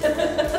Ha ha ha!